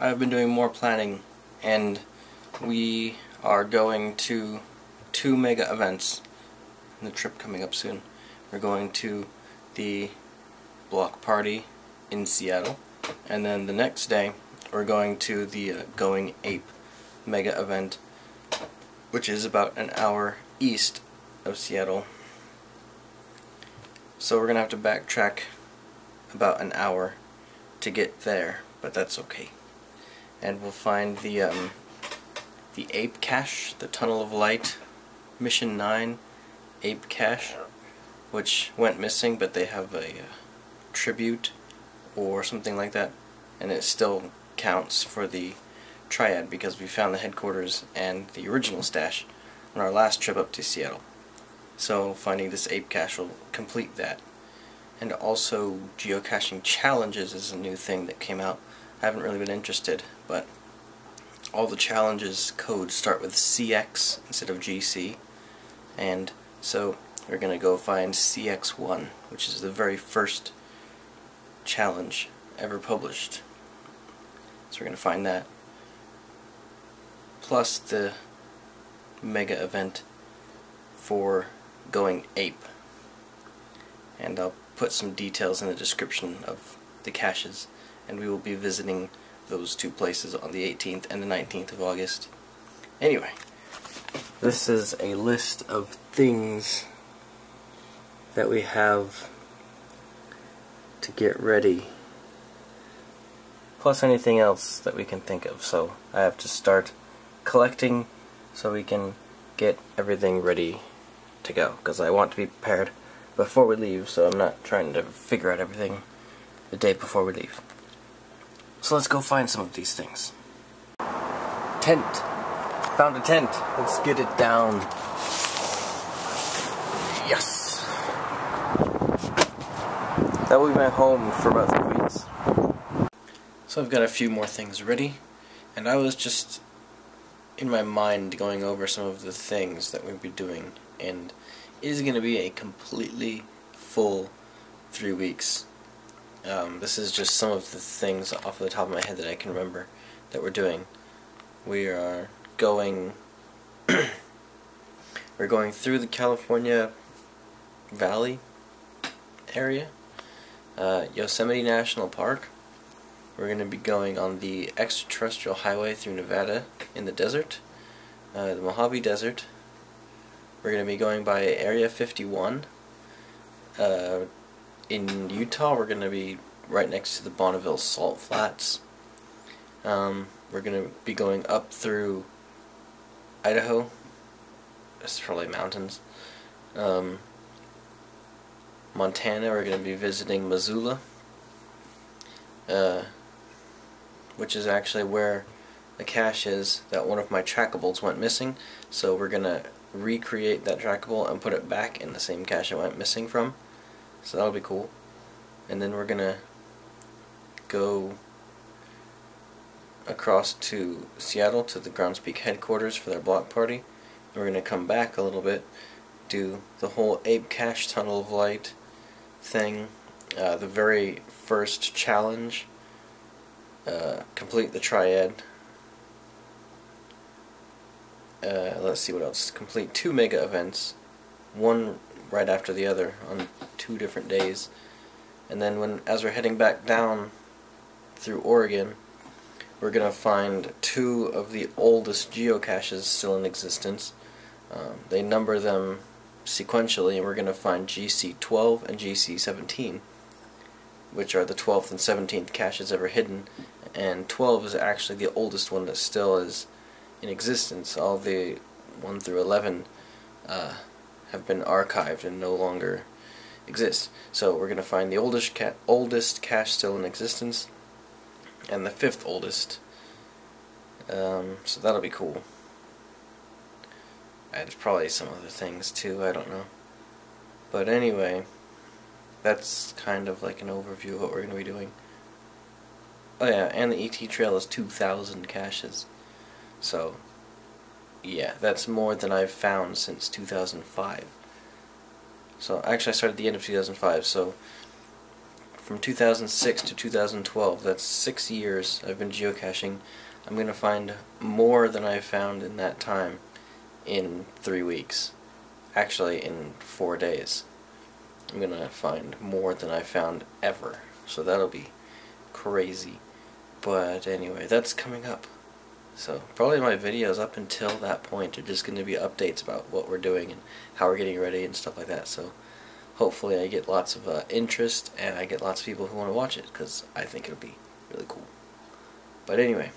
I've been doing more planning and we are going to two mega events in the trip coming up soon. We're going to the block party in Seattle and then the next day we're going to the uh, Going Ape mega event which is about an hour east of Seattle. So we're going to have to backtrack about an hour to get there, but that's okay. And we'll find the um, the ape cache, the Tunnel of Light, Mission 9 ape cache, which went missing, but they have a uh, tribute or something like that, and it still counts for the triad because we found the headquarters and the original stash on our last trip up to Seattle. So finding this ape cache will complete that. And also geocaching challenges is a new thing that came out. I haven't really been interested, but all the challenges codes start with CX instead of GC. And so we're going to go find CX1, which is the very first challenge ever published. So we're going to find that. Plus the mega event for going ape. And I'll put some details in the description of the caches and we will be visiting those two places on the 18th and the 19th of August. Anyway, this is a list of things that we have to get ready plus anything else that we can think of so I have to start collecting so we can get everything ready to go because I want to be prepared before we leave so I'm not trying to figure out everything the day before we leave. So let's go find some of these things. Tent. Found a tent. Let's get it down. Yes. That will be my home for about three weeks. So I've got a few more things ready and I was just in my mind going over some of the things that we'll be doing and it is going to be a completely full three weeks. Um, this is just some of the things off the top of my head that I can remember that we're doing. We are going we're going through the California Valley area, uh, Yosemite National Park. We're going to be going on the extraterrestrial highway through Nevada in the desert, uh, the Mojave Desert, we're going to be going by Area 51. Uh, in Utah, we're going to be right next to the Bonneville Salt Flats. Um, we're going to be going up through Idaho. It's probably mountains. Um, Montana, we're going to be visiting Missoula, uh, which is actually where the cache is that one of my trackables went missing. So we're going to recreate that trackable and put it back in the same cache it went missing from. So that'll be cool. And then we're gonna go across to Seattle to the Groundspeak headquarters for their block party. And we're gonna come back a little bit, do the whole Ape Cache Tunnel of Light thing, uh, the very first challenge, uh, complete the triad, uh, let's see what else. Complete two mega events, one right after the other on two different days. And then when as we're heading back down through Oregon, we're going to find two of the oldest geocaches still in existence. Um, they number them sequentially, and we're going to find GC12 and GC17, which are the 12th and 17th caches ever hidden. And 12 is actually the oldest one that still is in existence. All the 1 through 11 uh, have been archived and no longer exist. So we're going to find the oldest, ca oldest cache still in existence and the fifth oldest. Um, so that'll be cool. And probably some other things too, I don't know. But anyway, that's kind of like an overview of what we're going to be doing. Oh yeah, and the ET Trail is 2,000 caches. So, yeah, that's more than I've found since 2005. So, actually I started at the end of 2005, so from 2006 to 2012. That's six years I've been geocaching. I'm going to find more than I've found in that time in three weeks. Actually, in four days. I'm going to find more than I found ever. So that'll be crazy. But anyway, that's coming up. So probably my videos up until that point are just going to be updates about what we're doing and how we're getting ready and stuff like that. So hopefully I get lots of uh, interest and I get lots of people who want to watch it because I think it'll be really cool. But anyway,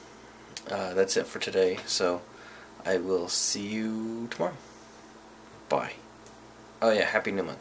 uh, that's it for today. So I will see you tomorrow. Bye. Oh yeah, happy new month.